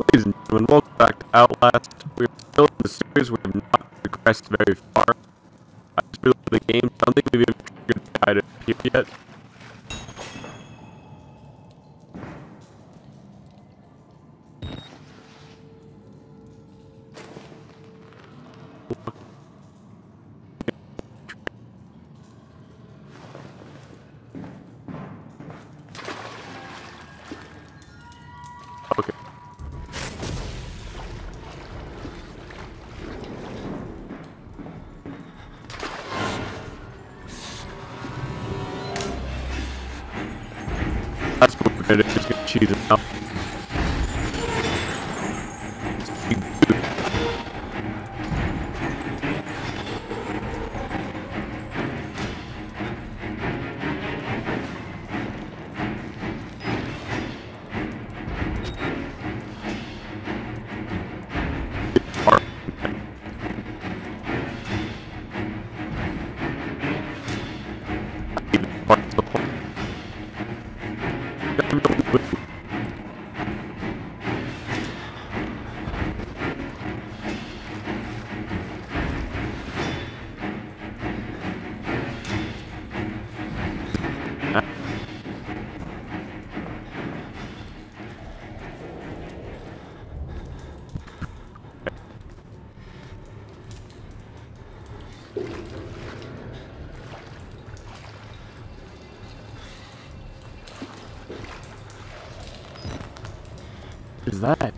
Ladies and gentlemen, welcome back to Outlast. We're still in the series. We have not progressed very far. Uh, I just really the game. I don't think we've even triggered the to appear yet. Okay. What gonna. Just gonna cheese it out. That?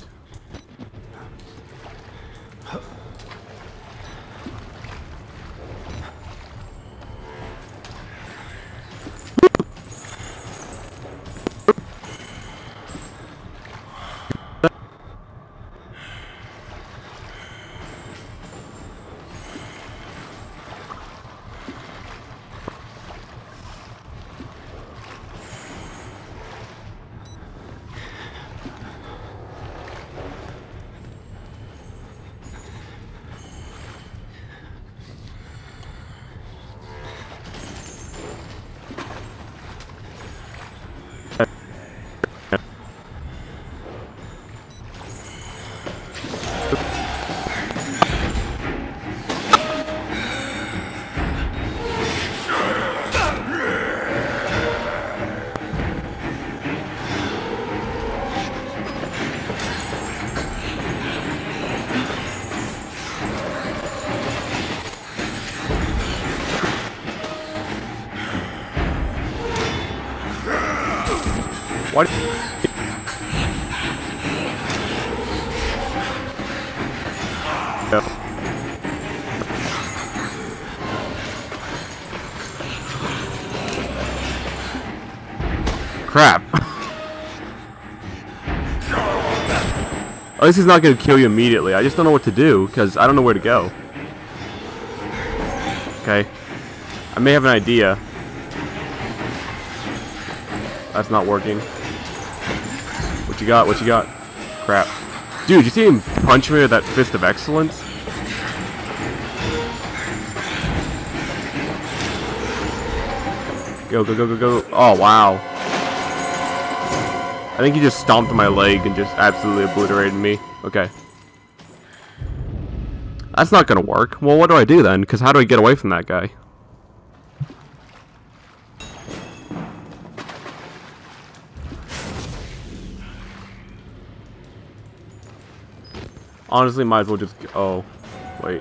Yeah. Crap. At least he's not gonna kill you immediately. I just don't know what to do, because I don't know where to go. Okay. I may have an idea. That's not working. You got? What you got? Crap. Dude, you see him punch me with that fist of excellence? Go, go, go, go, go. Oh, wow. I think he just stomped my leg and just absolutely obliterated me. Okay. That's not gonna work. Well, what do I do then? Because how do I get away from that guy? Honestly, might as well just... Oh, wait.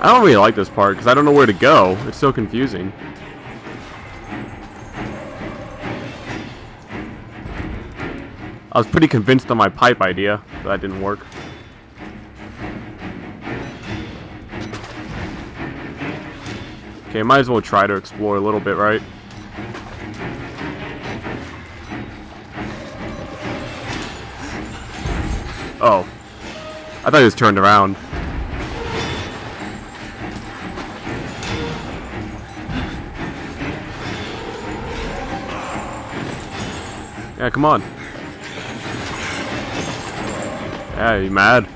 I don't really like this part because I don't know where to go. It's so confusing. I was pretty convinced on my pipe idea, but that didn't work. Okay, might as well try to explore a little bit, right? Oh. I thought he was turned around. Yeah, come on. Yeah, you mad?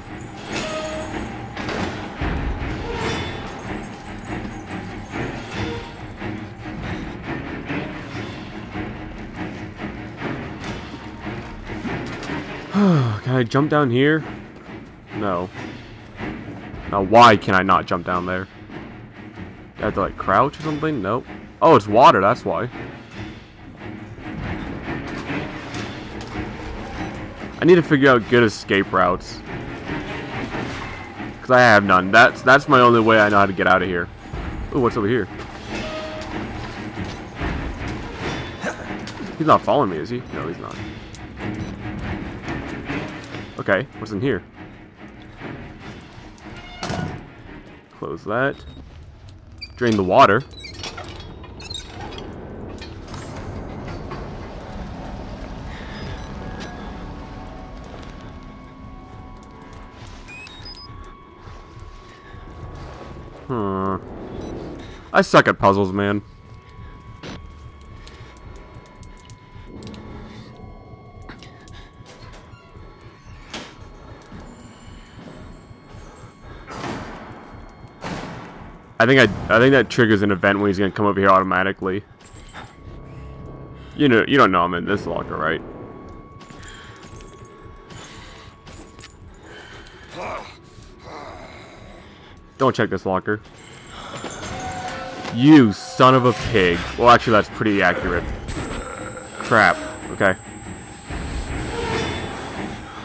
I jump down here? No. Now, why can I not jump down there? I have to, like, crouch or something? Nope. Oh, it's water, that's why. I need to figure out good escape routes. Because I have none. That's, that's my only way I know how to get out of here. Ooh, what's over here? He's not following me, is he? No, he's not. Okay, what's in here? Close that. Drain the water. Hmm. I suck at puzzles, man. I think I I think that triggers an event when he's gonna come over here automatically. You know you don't know I'm in this locker, right? Don't check this locker. You son of a pig. Well, actually, that's pretty accurate. Crap. Okay.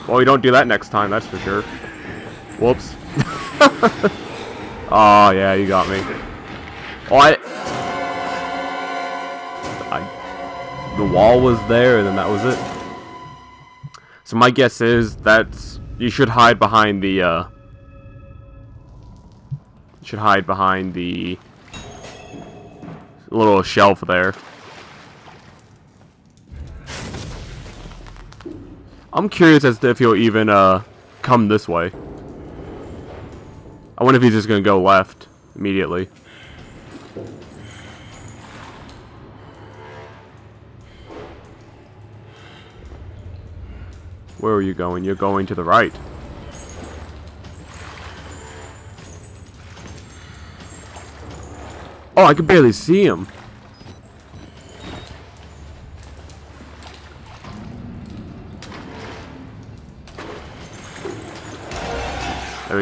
Well, we don't do that next time, that's for sure. Whoops. oh, yeah, you got me. Oh, I... I... The wall was there, and then that was it. So my guess is that you should hide behind the, uh... Should hide behind the little shelf there. I'm curious as to if he'll even uh, come this way. I wonder if he's just going to go left immediately. Where are you going? You're going to the right. Oh, I can barely see him.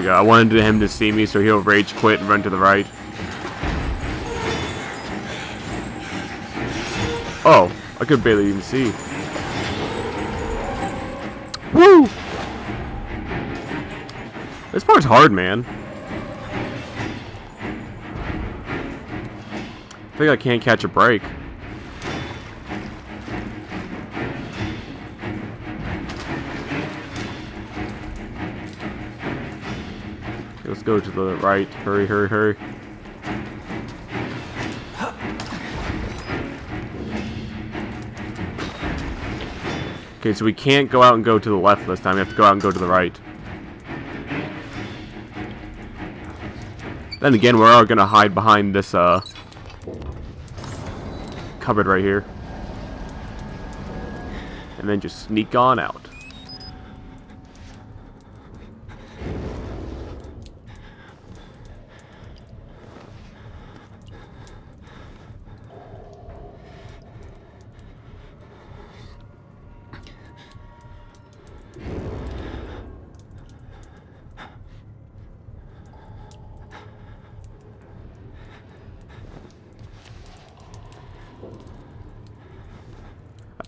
We go. I wanted him to see me, so he'll rage quit and run to the right. Oh, I could barely even see. Woo! This part's hard, man. I think I can't catch a break. Let's go to the right. Hurry, hurry, hurry. Okay, so we can't go out and go to the left this time. We have to go out and go to the right. Then again, we're all gonna hide behind this, uh, cupboard right here. And then just sneak on out.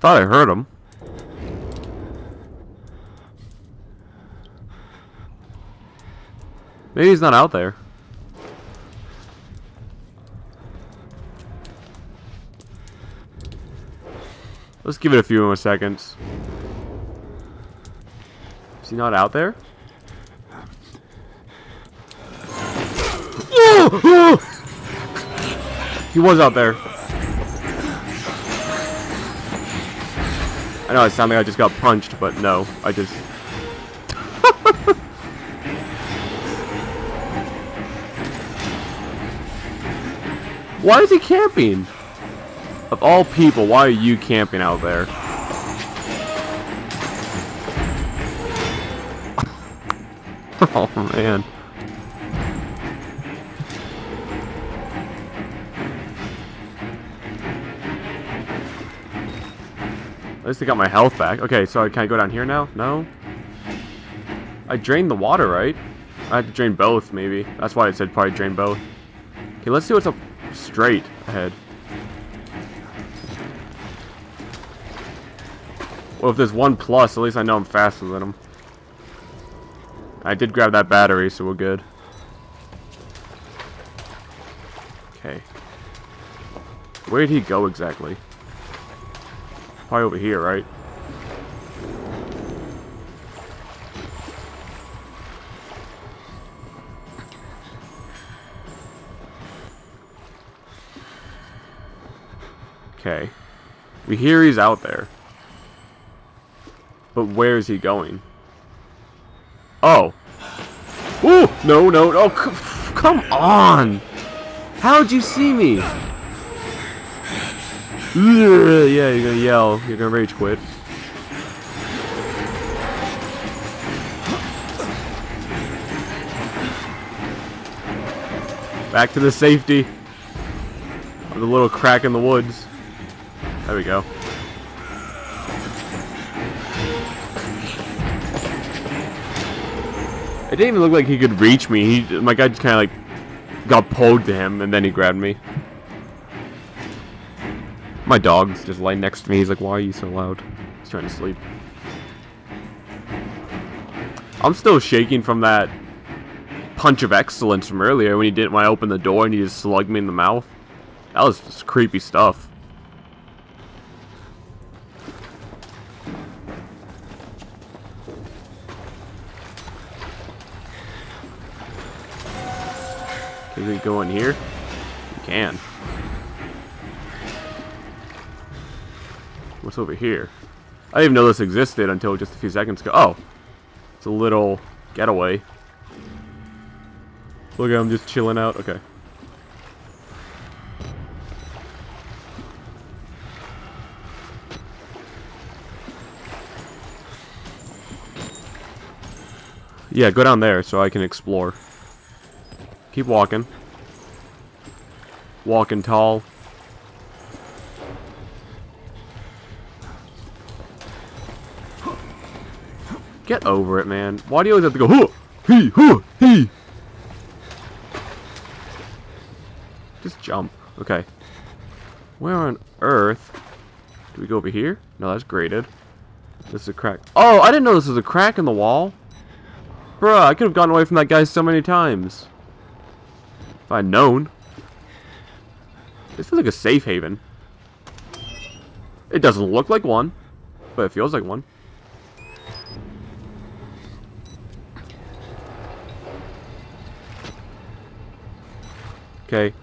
Thought I heard him. Maybe he's not out there. Let's give it a few more seconds. Is he not out there? he was out there. I know it sounded like I just got punched, but no, I just... why is he camping? Of all people, why are you camping out there? oh, man. Least I got my health back. Okay, so I can I go down here now? No? I drained the water, right? I had to drain both, maybe. That's why it said probably drain both. Okay, let's see what's up straight ahead. Well, if there's one plus, at least I know I'm faster than him. I did grab that battery, so we're good. Okay. Where did he go exactly? Probably over here, right? Okay. We hear he's out there. But where is he going? Oh. Ooh! No, no, no. Come on! How'd you see me? Yeah, you're gonna yell. You're gonna rage quit. Back to the safety of the little crack in the woods. There we go. It didn't even look like he could reach me. He, my guy just kind of like got pulled to him, and then he grabbed me. My dog's just lying next to me. He's like, "Why are you so loud?" He's trying to sleep. I'm still shaking from that punch of excellence from earlier when he did when I opened the door and he just slugged me in the mouth. That was just creepy stuff. Can we go in here? We can. What's over here? I didn't even know this existed until just a few seconds ago. Oh! It's a little getaway. Look at him just chilling out. Okay. Yeah, go down there so I can explore. Keep walking. Walking tall. Get over it, man. Why do you always have to go, huh, he, huh, he? Just jump. Okay. Where on earth? Do we go over here? No, that's graded. This is a crack. Oh, I didn't know this was a crack in the wall. Bruh, I could have gotten away from that guy so many times. If I'd known. This feels like a safe haven. It doesn't look like one, but it feels like one. Okay.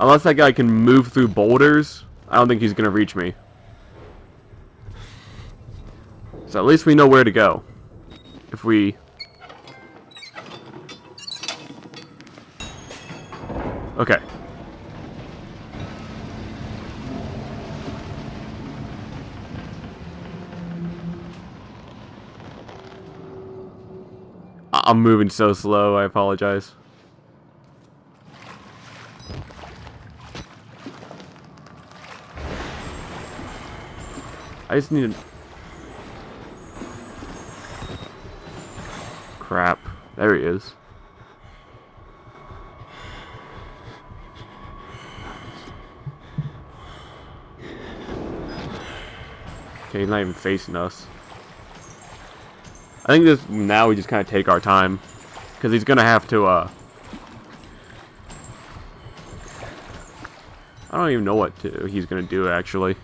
Unless that guy can move through boulders, I don't think he's going to reach me. So at least we know where to go. If we Okay. I'm moving so slow, I apologize. I just need to... Crap. There he is. Okay, he's not even facing us. I think this now we just kind of take our time. Because he's going to have to, uh... I don't even know what to, he's going to do, actually.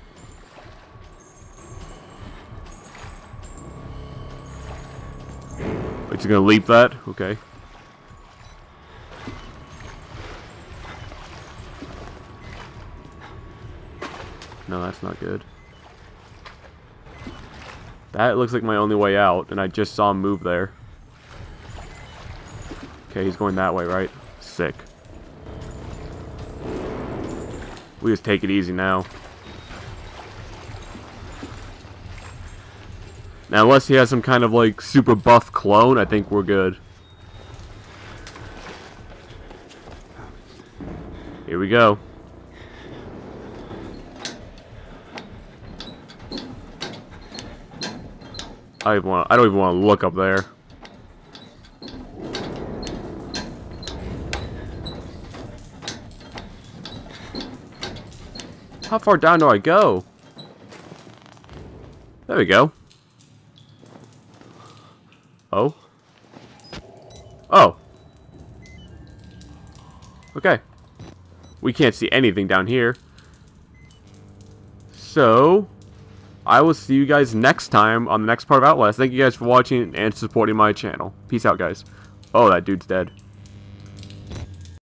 Going to leap that? Okay. No, that's not good. That looks like my only way out, and I just saw him move there. Okay, he's going that way, right? Sick. We just take it easy now. Now, unless he has some kind of, like, super buff clone, I think we're good. Here we go. I want. I don't even want to look up there. How far down do I go? There we go. Oh. Oh. Okay. We can't see anything down here. So, I will see you guys next time on the next part of Outlast. Thank you guys for watching and supporting my channel. Peace out, guys. Oh, that dude's dead.